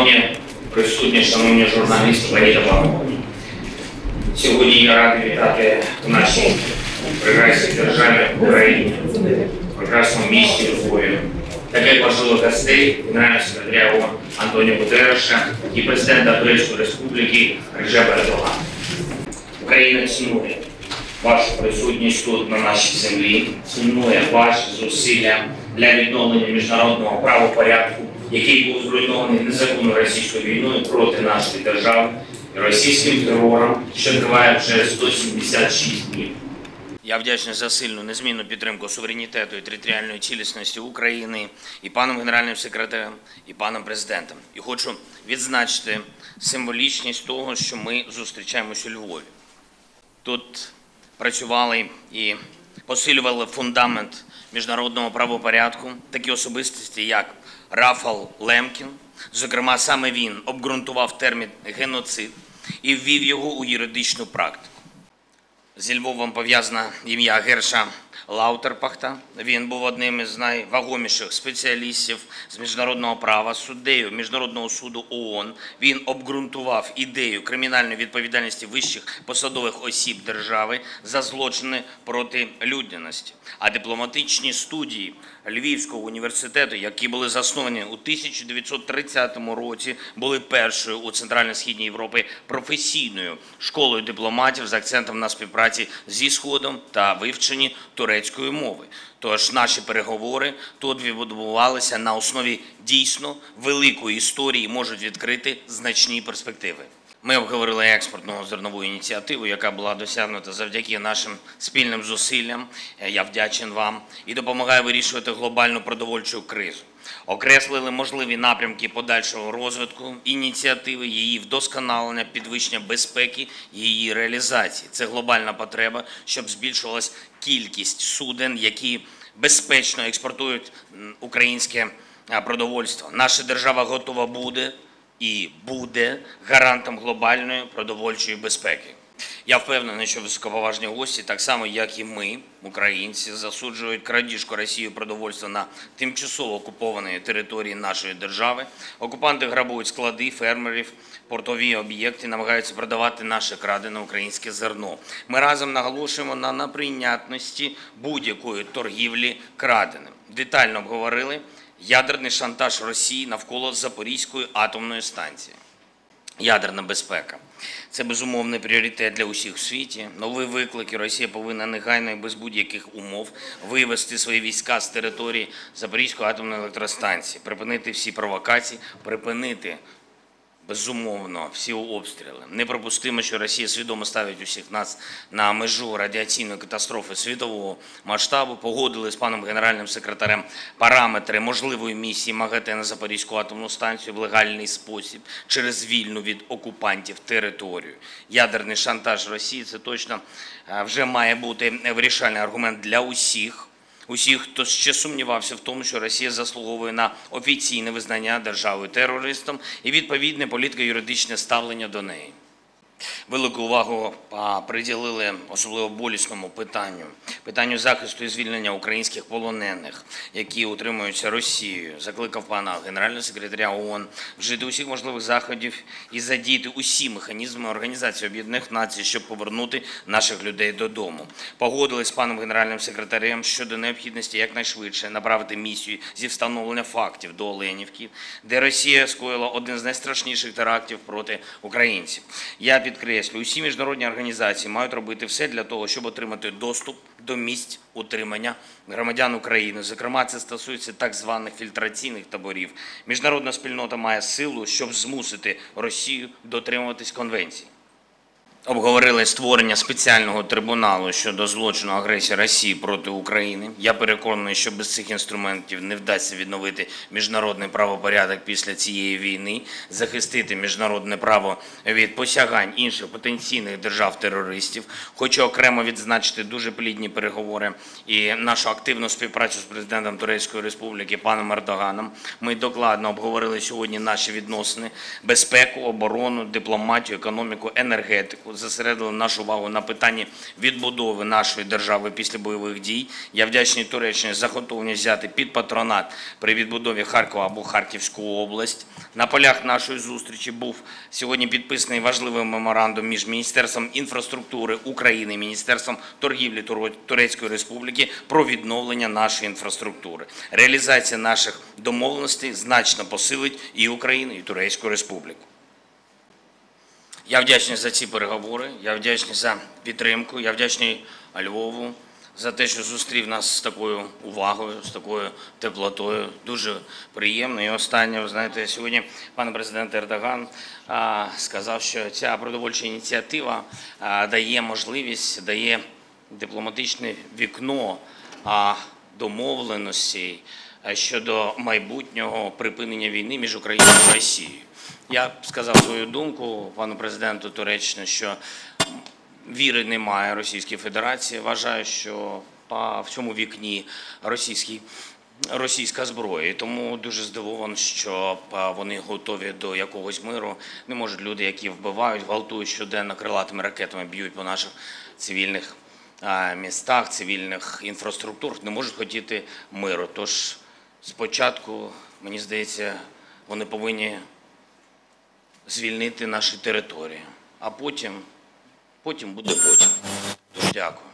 Шановні присутні, шановні журналісти, пані та. Сьогодні я радий вітати в нашій прекрасній державі Україні, прекрасному місті Львові. Таких важливих гостей, генерального секретаря Антоніо Гутерреша і президента Турецької Республіки Реджепа Ердогана. Україна цінує вашу присутність тут на нашій землі, цінує ваші зусилля для відновлення міжнародного правопорядку, який був зруйнований незаконною російською війною проти нашої держави і російським терором, що триває вже 176 днів. Я вдячний за сильну незмінну підтримку суверенітету і територіальної цілісності України і паном генеральним секретарем, і паном президентом. І хочу відзначити символічність того, що ми зустрічаємося у Львові. Тут працювали і посилювали фундамент міжнародного правопорядку такі особистості, як Рафал Лемкін. Зокрема, саме він обґрунтував термін геноцид і ввів його у юридичну практику. Зі Львовом пов'язана ім'я Герша Лаутерпахта. Він був одним із найвагоміших спеціалістів з міжнародного права, суддею Міжнародного суду ООН. Він обґрунтував ідею кримінальної відповідальності вищих посадових осіб держави за злочини проти людяності. А дипломатичні студії Львівського університету, які були засновані у 1930 році, були першою у Центрально-Східній Європі професійною школою дипломатів з акцентом на співпраці зі Сходом та вивченні турецької мови. Тож наші переговори тут відбувалися на основі дійсно великої історії, і можуть відкрити значні перспективи. Ми обговорили експортну зернову ініціативу, яка була досягнута завдяки нашим спільним зусиллям. Е, Я вдячен вам і допомагає вирішувати глобальну продовольчу кризу. Окреслили можливі напрямки подальшого розвитку ініціативи, її вдосконалення, підвищення безпеки, її реалізації. Це глобальна потреба, щоб збільшувалась кількість суден, які безпечно експортують українське продовольство. Наша держава готова буде і буде гарантом глобальної продовольчої безпеки. Я впевнений, що високоповажні гості, так само як і ми, українці, засуджують крадіжку Росією продовольства на тимчасово окупованій території нашої держави. Окупанти грабують склади фермерів, портові об'єкти, намагаються продавати наше крадене українське зерно. Ми разом наголошуємо на неприйнятності будь-якої торгівлі краденим. Детально обговорили ядерний шантаж Росії навколо Запорізької атомної станції. Ядерна безпека це безумовний пріоритет для усіх в світі. Нові виклики Росія повинна негайно і без будь-яких умов вивести свої війська з території Запорізької атомної електростанції, припинити всі провокації, припинити безумовно всі обстріли. Неприпустимо, що Росія свідомо ставить усіх нас на межу радіаційної катастрофи світового масштабу. Погодили з паном генеральним секретарем параметри можливої місії МАГАТЕ на Запорізьку атомну станцію в легальний спосіб через вільну від окупантів територію. Ядерний шантаж Росії це точно е, вже має бути вирішальний аргумент для усіх. Усіх, хто ще сумнівався в тому, що Росія заслуговує на офіційне визнання державою терористом і відповідне політико-юридичне ставлення до неї. Велику увагу приділили особливо болісному питанню питанню захисту і звільнення українських полонених, які утримуються Росією. Закликав пана генерального секретаря ООН вжити усіх можливих заходів і задіяти усі механізми Організації Об'єднаних Націй, щоб повернути наших людей додому. Погодились з паном генеральним секретарем щодо необхідності якнайшвидше направити місію зі встановлення фактів до Оленівки, де Росія скоїла один з найстрашніших терактів проти українців. Я підкреслю, усі міжнародні організації мають робити все для того, щоб отримати доступ до місць утримання громадян України. Зокрема, це стосується так званих фільтраційних таборів. Міжнародна спільнота має силу, щоб змусити Росію дотримуватись конвенції. Обговорили створення спеціального трибуналу щодо злочину агресії Росії проти України. Я переконаний, що без цих інструментів не вдасться відновити міжнародний правопорядок після цієї війни, захистити міжнародне право від посягань інших потенційних держав-терористів. Хочу окремо відзначити дуже плідні переговори і нашу активну співпрацю з президентом Турецької Республіки паном Ердоганом. Ми докладно обговорили сьогодні наші відносини, безпеку, оборону, дипломатію, економіку, енергетику. Зосередили нашу увагу на питанні відбудови нашої держави після бойових дій. Я вдячний Туреччині за готовність взяти під патронат при відбудові Харкова або Харківську область. На полях нашої зустрічі був сьогодні підписаний важливий меморандум між Міністерством інфраструктури України і Міністерством торгівлі Турецької Республіки про відновлення нашої інфраструктури. Реалізація наших домовленостей значно посилить і Україну, і Турецьку Республіку. Я вдячний за ці переговори, я вдячний за підтримку, я вдячний Львову за те, що зустрів нас з такою увагою, з такою теплотою. Дуже приємно. І останнє, ви знаєте, сьогодні пан президент Ердоган сказав, що ця продовольча ініціатива дає можливість, дає дипломатичне вікно а, домовленостей а, щодо майбутнього припинення війни між Україною і Росією. Я сказав свою думку пану президенту Туреччини, що віри немає Російській Федерації. Вважаю, що в цьому вікні російський. Російська зброя, тому дуже здивований, що вони готові до якогось миру. Не можуть люди, які вбивають, гвалтують щоденно крилатими ракетами, б'ють по наших цивільних містах, цивільних інфраструктур, не можуть хотіти миру. Тож спочатку, мені здається, вони повинні звільнити наші території, а потім, потім буде потім. Дуже дякую.